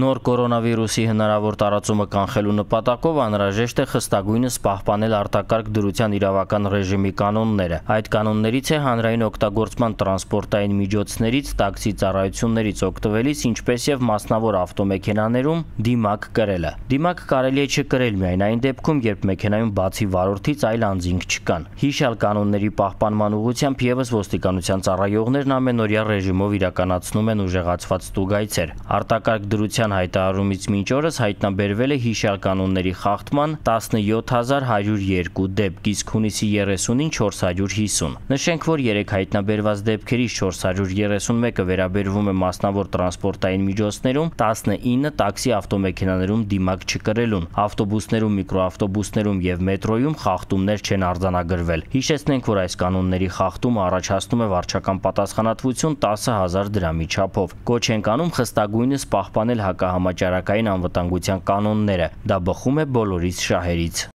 Նոր կորոնավիրուսի հնարավոր տարածումը կանխելու նպատակով անհրաժեշտ է խստագույնս պահպանել արտակարգ դրության իրավական ռեժիմի կանոնները։ Այդ կանոններից է հանրային օգտագործման տրանսպորտային միջոցներից, տաքսի ծառայություններից օգտվելիս, ինչպես եւ մասնավոր ավտոմեքենաներում դիմակ կրելը։ Դիմակ կարելի է չկրել միայն այն դեպքում, երբ մեքենայում բացի վարորդից այլ անձինք չկան։ Հիշյալ կանոնների պահպանման ուղղությամբ եւս ոստիկանության ծառայողներն ամենօրյա ռեժիմով իրականացնում են ուժեղացված ստուգայցեր։ Արտակարգ դրության Պետության հայտարարումից մինչ օրս հայտնաբերվել է հիշյալ կանոնների խախտման 17102 դեպք, իսկ հունիսի 30-ին 450։ Նշենք, որ 3 հայտնաբերված դեպքերից 431-ը վերաբերվում է մասնավոր տրանսպորտային միջոցներում, 19-ը տաքսի ավտոմեքենաներում դիմակ չկրելուն։ Ավտոբուսներում, միկրոավտոբուսներում եւ մետրոյում խախտումներ չեն արձանագրվել։ Հիշեցնենք, որ այս կանոնների խախտումը առաջացնում է վարչական պատասխանատվություն 10000 դրամի չափով։ Կոչ ենք անում խստագույնս պահպանել հակահամաճարակային անվտանգության կանոնները։ Դա բխում է բոլորիս շահերից։